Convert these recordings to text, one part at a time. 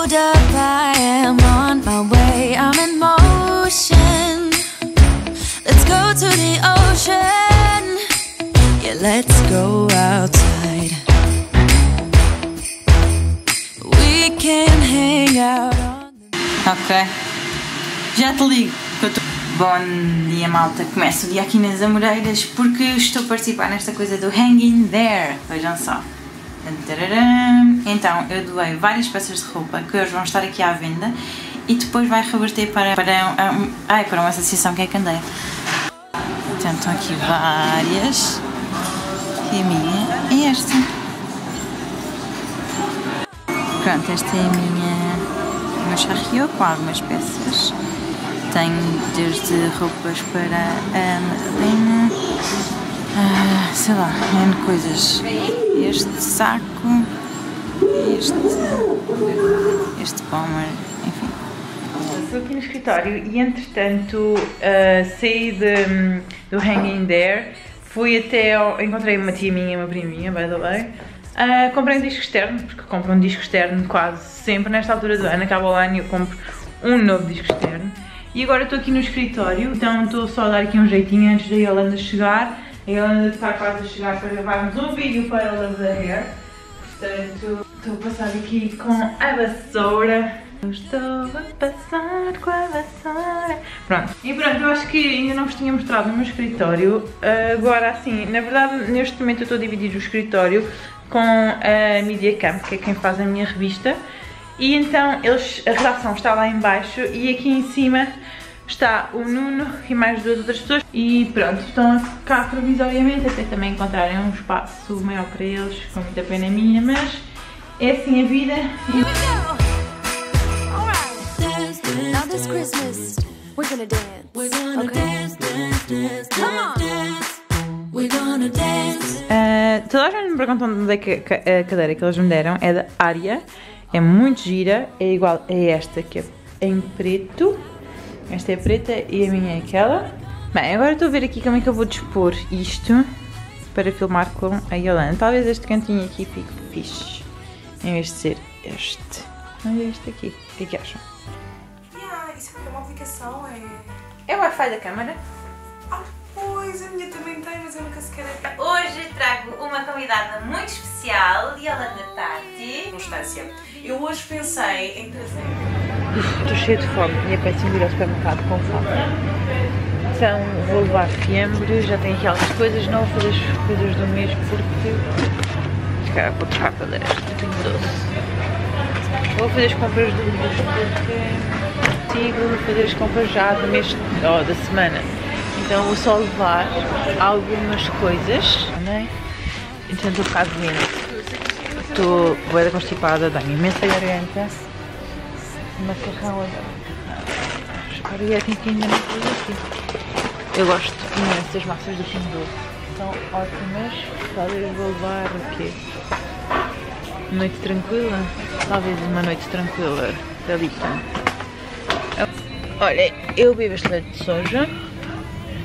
Hold up, I am on my way. I'm in motion. Let's go to the ocean. Yeah, let's go outside. We can hang out on the Ok. Já te ligo. Bom dia, malta. Começo o dia aqui nas Amoreiras porque estou a participar nesta coisa do Hanging There. Vejam só. Então, eu doei várias peças de roupa que hoje vão estar aqui à venda e depois vai reverter para, para, um, ai, para uma associação que é Candeia. Então, estão aqui várias. E a minha é esta. Pronto, esta é a minha, o meu charriot com algumas peças. Tenho desde roupas para a Madalena, ah, sei lá, N coisas. Este saco, este, este bomber, enfim. Estou aqui no escritório e entretanto ah, saí de- do Hanging There, fui até ao, encontrei uma tia minha e uma prima minha, by the way. Ah, comprei um disco externo, porque compro um disco externo quase sempre nesta altura do ano, acaba o ano e eu compro um novo disco externo. E agora estou aqui no escritório, então estou só a dar aqui um jeitinho antes da Yolanda chegar. A Yolanda está quase a chegar para gravarmos um vídeo para Love the Hair. Portanto, estou a passar aqui com a vassoura. Estou a passar com a vassoura. Pronto. E pronto, eu acho que ainda não vos tinha mostrado no meu escritório. Agora, assim, na verdade, neste momento eu estou a dividir o escritório com a MediaCamp, que é quem faz a minha revista. E então, eles, a redação está lá em baixo e aqui em cima está o Nuno e mais duas outras pessoas. E pronto, estão cá provisoriamente até também encontrarem um espaço maior para eles, com muita pena minha, mas é assim a vida. E dance, dance. Now this Christmas, we're gonna dance. We're gonna dance, dance, dance, Come on. We're gonna dance. Uh, toda a gente me pergunta onde é que a ca- a cadeira que eles me deram é da Ária, é muito gira, é igual a esta que é em preto. Esta é preta e a minha é aquela. Bem, agora estou a ver aqui como é que eu vou dispor isto para filmar com a Yolanda. Talvez este cantinho aqui fique fixe, em vez de ser este. Olha este aqui, o que é que acham? Yeah, isso é uma aplicação, é. É o Wi-Fi da câmara? Ah, pois, a minha também tem, mas eu nunca sequer. Hoje trago uma convidada muito especial, Yolanda Tati. Constância. Eu hoje pensei em trazer. Estou cheia de fome e apetece-me ir ao supermercado com fome. Então vou levar fiambre, já tenho aqui algumas coisas, não vou fazer as coisas do mês porque se calhar vou trocar pela esta, tenho doce. Vou fazer as compras do mês porque consigo fazer as compras já do mês oh, da semana. Então vou só levar algumas coisas, também. Então estou a ficar doente. Estou bué constipada, dá-me imensa garganta. Macarrão, olha. Esparguete que ainda não pus aqui. Eu gosto imenso das massas do Pingo Doce. São ótimas. Talvez vou levar o quê? Noite tranquila? Talvez uma noite tranquila. Delícia. Olha, eu bebo este leite de soja.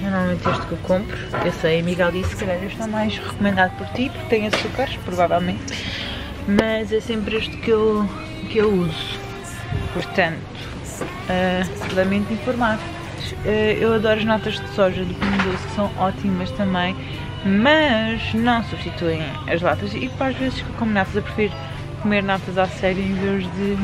Normalmente este que eu compro. Eu sei, a Miguel disse que calhar este é mais recomendado por ti, porque tem açúcares, provavelmente. Mas é sempre este que eu, que eu uso. Portanto, ah, lamento informar. Ah, eu adoro as notas de soja do Pingo Doce, que são ótimas também, mas não substituem as latas. E para as vezes que como natas, eu prefiro comer natas à sério em vez de.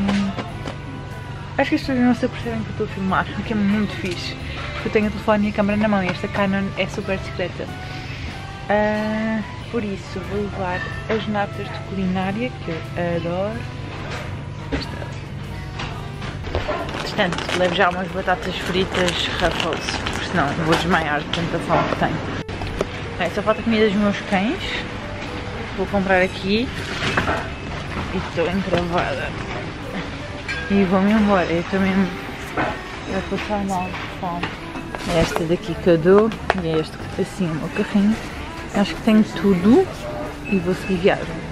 Acho que as pessoas não se apercebem que eu estou a filmar, o que é muito fixe. Porque eu tenho o telefone e a câmera na mão e esta Canon é super discreta. Ah, por isso, vou levar as natas de culinária, que eu adoro. Esta Portanto, levo já umas batatas fritas Ruffles, porque senão vou desmaiar de tanta fome que tenho. Bem, só falta a comida dos meus cães. Vou comprar aqui. E estou encravada. E vou-me embora. Eu também vou passar mal de fome. É esta daqui que eu dou. E é este assim, o meu carrinho. Acho que tenho tudo. E vou seguir viagem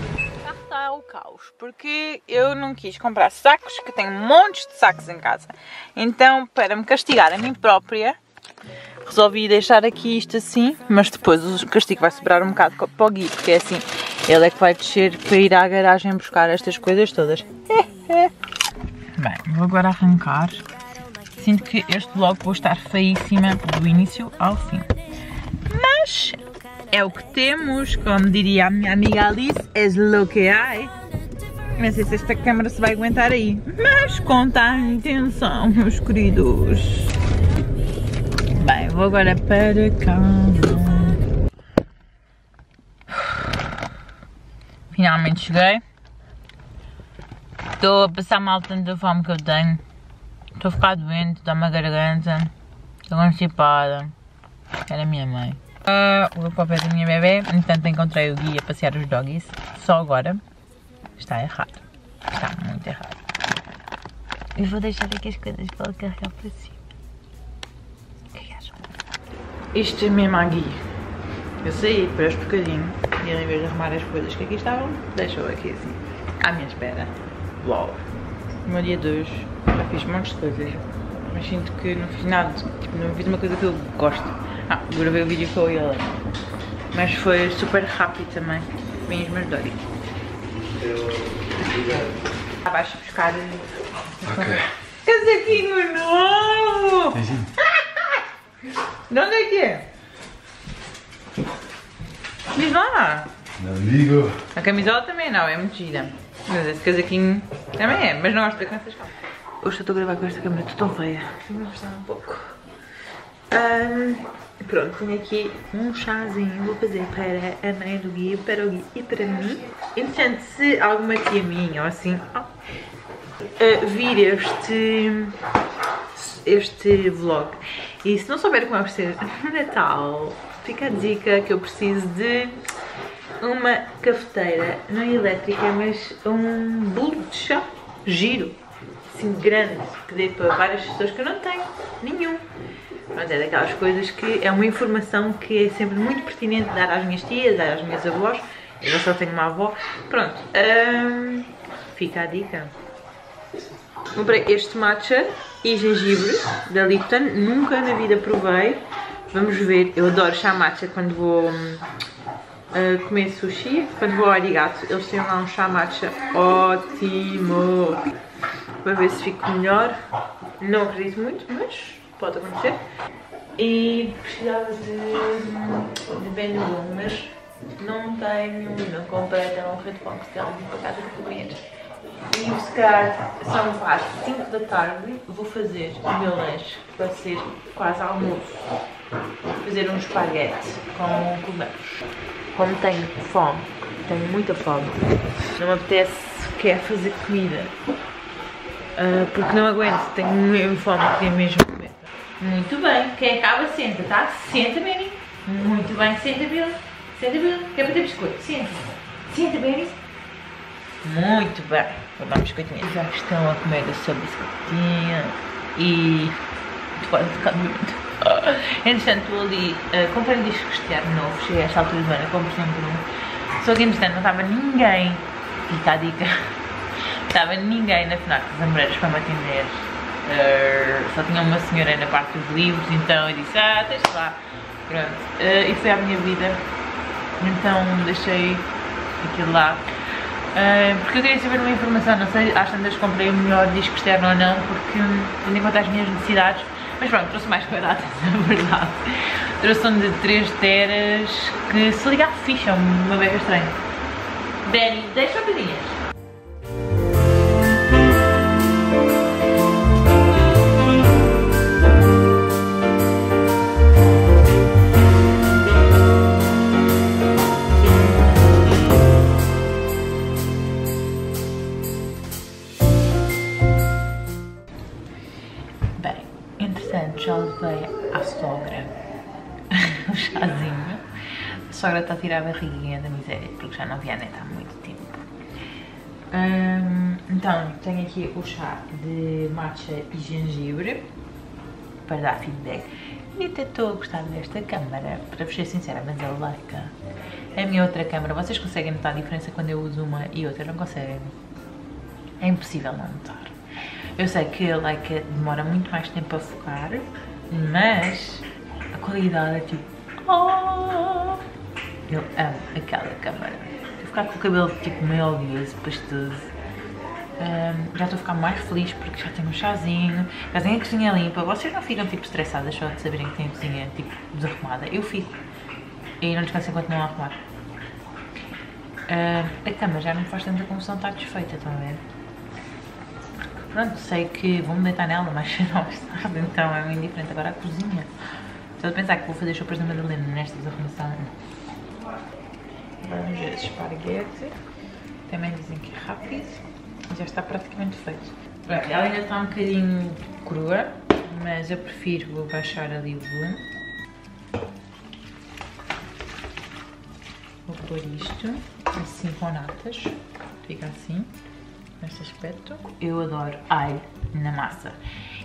o porque eu não quis comprar sacos, que tenho montes de sacos em casa. Então, para me castigar a mim própria, resolvi deixar aqui isto assim, mas depois o castigo vai sobrar um bocado para o Gui, porque é assim, ele é que vai descer para ir à garagem buscar estas coisas todas. Bem, vou agora arrancar. Sinto que este vlog vou estar feíssima do início ao fim. Mas é o que temos, como diria a minha amiga Alice, é lo que há. Não sei se esta câmera se vai aguentar aí, mas conta a intenção, meus queridos. Bem, vou agora para casa. Finalmente cheguei. Estou a passar mal tanta fome que eu tenho. Estou a ficar doente, dá uma garganta. Estou constipada. Era a minha mãe. Uh, o pé da minha bebê. Entanto, encontrei o guia a passear os doggies. Só agora. Está errado. Está muito errado. E vou deixar aqui as coisas para ele carregar para cima. O que é que acham? Isto é mesmo a guia. Eu saí para este bocadinho e em vez de arrumar as coisas que aqui estavam, deixou aqui assim, à minha espera. Uau! No meu dia 2 já fiz montes de coisas, mas sinto que não fiz nada, tipo, não fiz uma coisa que eu gosto. Ah, gravei o vídeo com ele, mas foi super rápido também. Vim os meus Dori. Abaixo buscar Ok. casaquinho novo! De onde é que é? Diz lá! Não digo. A camisola também não, é muito gira. Mas esse casaquinho também é, mas não gosto de com essas calças. Hoje estou a gravar com esta câmera, estou tão feia. Vou mostrar um pouco. Ahm, pronto, tenho aqui um chazinho, vou fazer para a mãe do Gui, para o Gui e para mim. Entretanto, se alguma tia minha ou assim ah, vir este, este vlog e se não souber como é que ser Natal, fica a dica que eu preciso de uma cafeteira, não é elétrica, mas um bolo de chá giro, assim grande, que dê para várias pessoas que eu não tenho nenhum. Pronto, é daquelas coisas que é uma informação que é sempre muito pertinente dar às minhas tias, dar às minhas avós. Eu só tenho uma avó. Pronto, hum, fica a dica. Comprei este matcha e gengibre da Lipton. Nunca na vida provei. Vamos ver. Eu adoro chá matcha quando vou uh, comer sushi. Quando vou ao Arigato, eles têm lá um chá matcha ótimo. Para ver se fico melhor. Não acredito muito, mas pode acontecer. E precisava de, de Benelux, mas não tenho, não comprei até um Red Fox, que ela para casa para comer. E se calhar são quase 5 da tarde, vou fazer o meu lanche, que vai ser quase almoço. Vou fazer um espaguete com cogumelos. Como tenho fome, tenho muita fome, não me apetece sequer fazer comida. Ah, porque não aguento, tenho mesmo fome, queria mesmo. Muito bem, quem acaba senta, tá? Senta, Benny. Muito bem, senta, Bill. Senta, Bill. Quer bater biscoito? Senta. Senta, Benny. Muito bem. Vou dar um biscoitinho. Já estão a comer o seu biscoitinho. E... Pode ficar doente. Entretanto, estou ali, uh, comprei um disco externo novo, cheguei a esta altura do ano, compro sempre um. Só que entretanto não estava ninguém, fica a dica, não estava ninguém na FNAC das Amoreiras para me atender. Uh, só tinha uma senhora na parte dos livros, então eu disse, ah, deixa lá. Pronto, uh, e foi a minha vida. Então deixei aquilo lá. Uh, porque eu queria saber uma informação, não sei, às tantas comprei o melhor disco externo ou não, porque tendo em conta as minhas necessidades, mas pronto, trouxe mais barato, na verdade. Trouxe um de 3 teras que se ligar ficha, é uma beca estranha. Benny, 10 chapadinhas. Bem, já levei à sogra o chazinho. A sogra está a tirar a barriguinha da miséria porque já não via a neta há muito tempo. Então, tenho aqui o chá de matcha e gengibre para dar feedback. E até estou a gostar desta câmara, para vos ser sincera, mas é Leica. É a minha outra câmara, vocês conseguem notar a diferença quando eu uso uma e outra? Não conseguem? É impossível não notar. Eu sei que a Leica demora muito mais tempo a focar, mas a qualidade é tipo... Oh! Eu amo aquela câmera. Eu ficar com o cabelo tipo meio oleoso, pastoso, Ahm, já estou a ficar mais feliz porque já tenho um chazinho, já tenho a cozinha limpa. Vocês não ficam tipo estressadas só de saberem que têm a cozinha tipo desarrumada? Eu fico. E não descanso enquanto não arrumar. Ahm, a cama já não faz tanta confusão estar desfeita, estão a ver? Pronto, sei que vou-me deitar nela mais cedo mais tarde, então é muito indiferente. Agora a cozinha. Estou a pensar que vou fazer sopas da Madalena nesta desarrumação. Vamos ver esparguete. Também dizem que é rápido. Já está praticamente feito. Pronto, ela ainda está um bocadinho crua, mas eu prefiro baixar ali o volume. Vou pôr isto assim com natas. Fica assim, neste aspecto. Eu adoro alho na massa.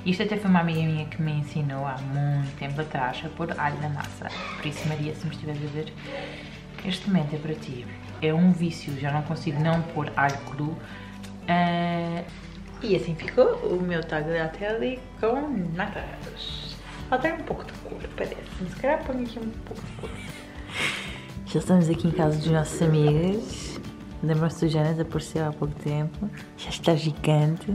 Isto até foi uma amiga minha que me ensinou há muito tempo atrás a pôr alho na massa. Por isso, Maria, se me estiveres a ver, este momento é para ti. É um vício, já não consigo não pôr alho cru. Ah, e assim ficou o meu tagliatelle com natas. Falta um pouco de cor, parece. Se calhar ponho aqui um pouco de cor. Já estamos aqui em casa dos nossos amigos. Lembram-se do Janas, apareceu há pouco tempo. Já está gigante.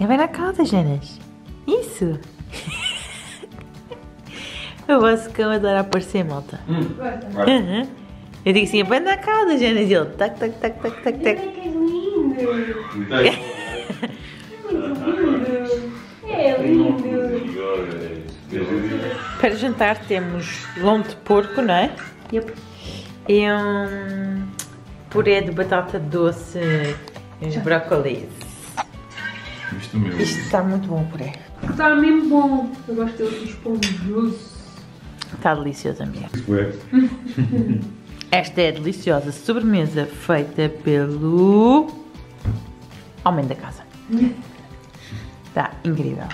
É bem na casa, Janas. Isso! o vosso cão adora aparecer, malta. Uhum. Eu digo assim, bem na casa, Janas. E ele, tac, tac, tac, tac, tac, tac. que é lindo! É lindo! Para jantar temos lombo de porco, não é? Yep. E um puré de batata doce e uns brócolis. Isto mesmo. Isto está muito bom, o puré. Está mesmo bom! Eu gosto dele esponjoso. Está delicioso, amiga. É. Esta é a deliciosa sobremesa feita pelo homem da casa. Está incrível.